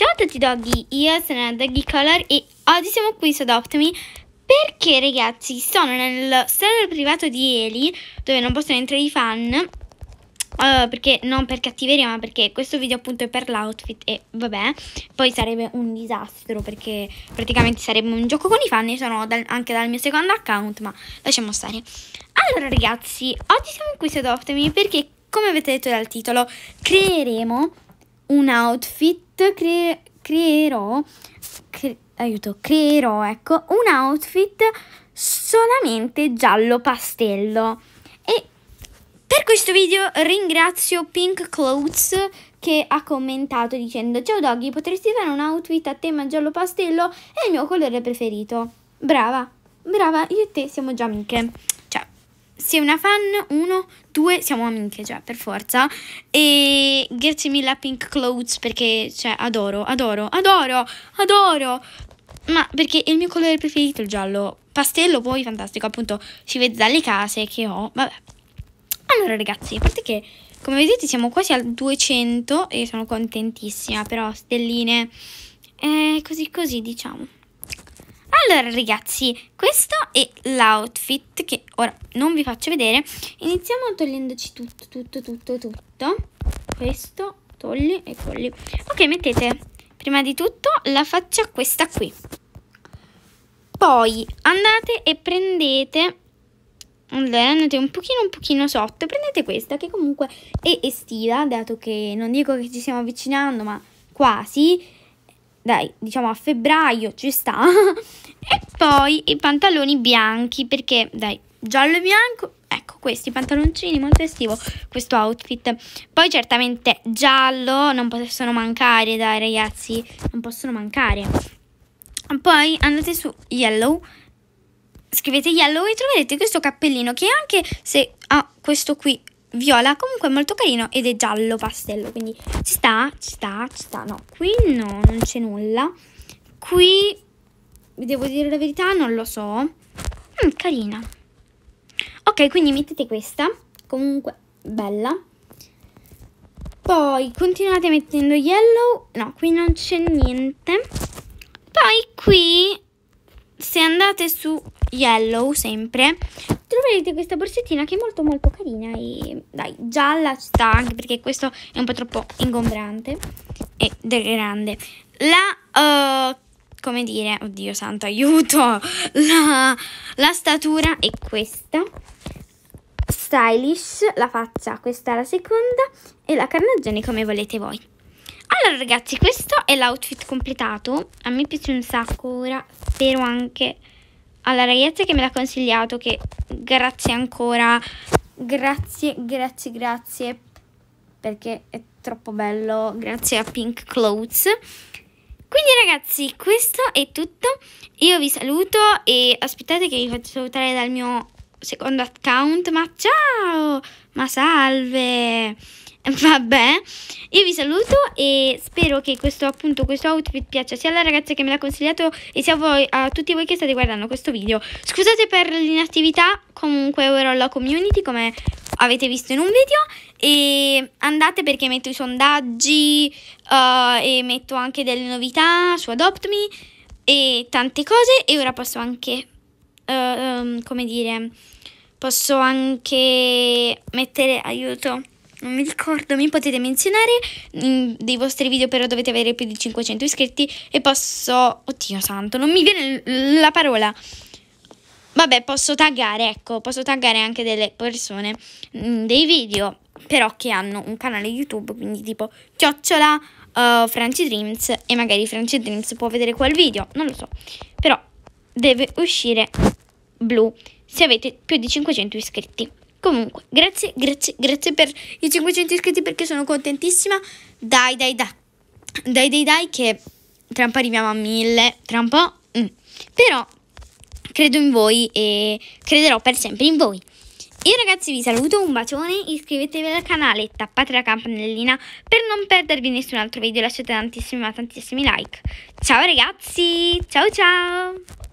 Ciao a tutti doggy, io sono Doggy Color e oggi siamo qui su Adopt Me perché ragazzi sono nel server privato di Eli dove non possono entrare i fan. Uh, perché non per cattiveria ma perché questo video appunto è per l'outfit e vabbè poi sarebbe un disastro perché praticamente sarebbe un gioco con i fan e sono dal, anche dal mio secondo account ma lasciamo stare. Allora ragazzi oggi siamo qui su Adopt Me perché come avete detto dal titolo creeremo un outfit, cre creerò, cre aiuto, creerò, ecco, un outfit solamente giallo pastello. E per questo video ringrazio Pink Clothes che ha commentato dicendo Ciao Doggy, potresti fare un outfit a tema giallo pastello? È il mio colore preferito. Brava, brava, io e te siamo già amiche sei una fan, uno, due, siamo amiche, cioè, per forza. E grazie mille a Pink Clothes perché, cioè, adoro, adoro, adoro, adoro. Ma perché è il mio colore preferito il giallo. Pastello poi fantastico, appunto, si vede dalle case che ho. Vabbè. Allora, ragazzi, a parte che, come vedete, siamo quasi al 200 e sono contentissima, però stelline, eh, così così, diciamo. Allora ragazzi, questo è l'outfit che ora non vi faccio vedere. Iniziamo togliendoci tutto, tutto, tutto, tutto. Questo, togli e togli. Ok, mettete prima di tutto la faccia questa qui. Poi andate e prendete allora andate un pochino un pochino sotto prendete questa che comunque è estiva dato che non dico che ci stiamo avvicinando ma quasi dai diciamo a febbraio ci sta E poi i pantaloni bianchi, perché dai, giallo e bianco, ecco questi pantaloncini molto estivo, questo outfit. Poi certamente giallo non possono mancare, dai ragazzi, non possono mancare. Poi andate su yellow, scrivete yellow e troverete questo cappellino che anche se ha questo qui viola comunque è molto carino ed è giallo pastello quindi ci sta ci sta ci sta no qui no non c'è nulla qui devo dire la verità, non lo so. Mm, carina. Ok, quindi mettete questa. Comunque, bella. Poi continuate mettendo yellow. No, qui non c'è niente. Poi qui, se andate su yellow sempre, troverete questa borsettina che è molto molto carina e dai, gialla ci sta anche perché questo è un po' troppo ingombrante è grande. La uh, come dire, oddio santo, aiuto, la, la statura è questa, stylish, la faccia, questa è la seconda e la carnagione come volete voi. Allora ragazzi, questo è l'outfit completato, a me piace un sacco, ora spero anche alla ragazza che me l'ha consigliato che grazie ancora, grazie, grazie, grazie, perché è troppo bello, grazie a Pink Clothes. Quindi ragazzi, questo è tutto. Io vi saluto e aspettate che vi faccio salutare dal mio secondo account. Ma ciao! Ma salve! Vabbè, io vi saluto e spero che questo appunto questo outfit piaccia sia alla ragazza che me l'ha consigliato e sia a voi, a tutti voi che state guardando questo video. Scusate per l'inattività, comunque ora ho la community come avete visto in un video e andate perché metto i sondaggi uh, e metto anche delle novità su Adopt Me e tante cose e ora posso anche, uh, um, come dire, posso anche mettere, aiuto, non mi ricordo, mi potete menzionare in dei vostri video però dovete avere più di 500 iscritti e posso, oddio santo, non mi viene la parola Vabbè, posso taggare, ecco, posso taggare anche delle persone, mm, dei video, però che hanno un canale YouTube, quindi tipo chiocciola uh, Franci Dreams e magari Franci Dreams può vedere quel video, non lo so. Però deve uscire blu se avete più di 500 iscritti. Comunque, grazie, grazie, grazie per i 500 iscritti perché sono contentissima. Dai, dai, dai. Dai, dai, dai che tra un po' arriviamo a 1000, tra un po'... Mm. Però credo in voi e crederò per sempre in voi. Io ragazzi vi saluto, un bacione, iscrivetevi al canale, tappate la campanellina per non perdervi nessun altro video, lasciate tantissimi ma tantissimi like. Ciao ragazzi, ciao ciao!